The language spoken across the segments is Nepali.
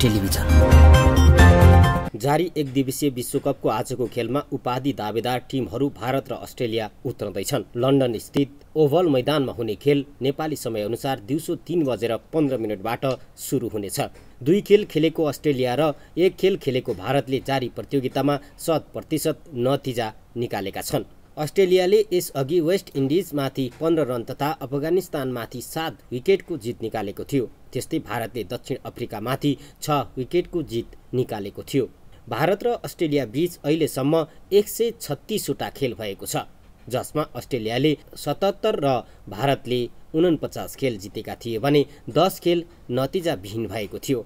टेलिभिजन। जारी एक दिवसीय विश्वकपको आजको खेलमा उपाधि दावेदार टिमहरू भारत र अस्ट्रेलिया उत्रँदैछन्। लन्डन स्थित ओभल मैदानमा हुने खेल नेपाली समयअनुसार दिउँसो तिन बजेर पन्ध्र मिनटबाट सुरु हुनेछ। दुई खेल खेलेको अस्ट्रेलिया र एक खेल खेलेको भारतले जारी प्रतियोगितामा शत प्रतिशत नतिजा निकालेका छन्। अस्ट्रेलियाले यसअघि वेस्ट इन्डिजमाथि पन्ध्र रन तथा अफगानिस्तानमाथि सात विकेटको जित निकालेको थियो। त्यस्तै भारतले दक्षिण अफ्रिकामाथि छ विकेटको जित निकालेको थियो। भारत र अस्ट्रेलिया बीच अहिलेसम्म एक सय छत्तिसवटा खेल भएको छ जसमा अस्ट्रेलियाले सतहत्तर र भारतले उनपचास खेल जितेका थिए भने दस खेल नतिजाविहीन भएको थियो।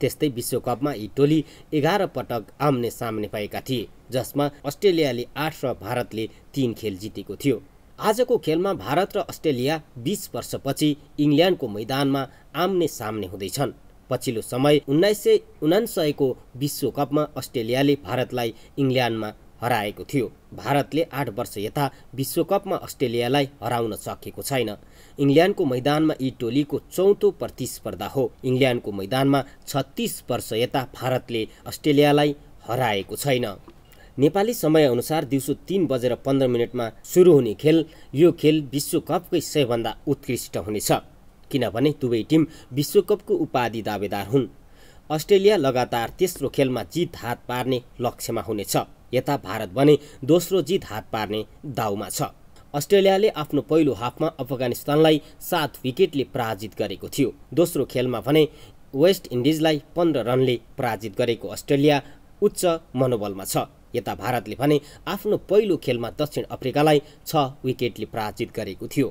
त्यस्तै विश्वकपमा यी टोली एघार पटक आम्ने सामने भएका थिए जसमा अस्ट्रेलियाले आठ र भारतले तीन खेल जितेको थियो। आजको खेलमा भारत र अस्ट्रेलिया बिस वर्षपछि इङ्ल्यान्डको मैदानमा आम्ने सामने हुँदैछन्। पछिल्लो समय उन्नाइस सय उनासयको विश्वकपमा अस्ट्रेलियाले भारतलाई इङ्ल्यान्डमा हराएको थियो। भारतले आठ वर्ष यता विश्वकपमा अस्ट्रेलियालाई हराउन सकेको छैन। इङ्ल्यान्डको मैदानमा यी टोलीको चौथो प्रतिस्पर्धा हो। इङ्ल्यान्डको मैदानमा छत्तिस वर्ष यता भारतले अस्ट्रेलियालाई हराएको छैन। नेपाली समयअनुसार दिउँसो तिन बजेर पन्ध्र मिनटमा सुरु हुने खेल यो खेल विश्वकपकै सबैभन्दा उत्कृष्ट हुनेछ। किनभने दुवै टिम विश्वकपको उपाधि दावेदार हुन्। अस्ट्रेलिया लगातार तेस्रो खेलमा जित हात पार्ने लक्ष्यमा हुनेछ। यता भारत भने दोस्रो जित हात पार्ने दाउमा छ। अस्ट्रेलियाले आफ्नो पहिलो हाफमा अफगानिस्तानलाई सात विकेटले पराजित गरेको थियो। दोस्रो खेलमा भने वेस्ट इन्डिजलाई पन्ध्र रनले पराजित गरेको अस्ट्रेलिया उच्च मनोबलमा छ। यता भारतले भने आफ्नो पहिलो खेलमा दक्षिण अफ्रिकालाई छ विकेटले पराजित गरेको थियो।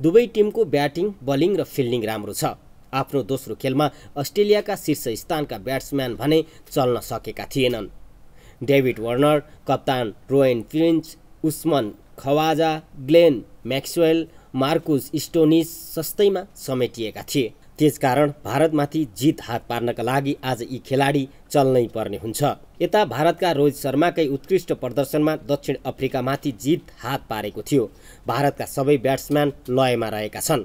दुवै टिमको ब्याटिङ बलिङ र फिल्डिङ राम्रो छ। आफ्नो दोस्रो खेलमा अस्ट्रेलियाका शीर्ष स्थानका ब्याट्सम्यान भने चल्न सकेका थिएनन्। डेभिड वर्नर कप्तान Aaron Finch Usman Khawaja Glenn Maxwell Marcus Stoinis सस्तैमा समेटिएका थिए। त्यसकारण भारतमाथि जित हात पार्नका लागि आज यी खेलाडी चल्नै पर्ने हुन्छ। यता भारतका रोहित शर्माकै उत्कृष्ट प्रदर्शनमा दक्षिण अफ्रिकामाथि जित हात पारेको थियो। भारतका सबै ब्याट्सम्यान लयमा रहेका छन्।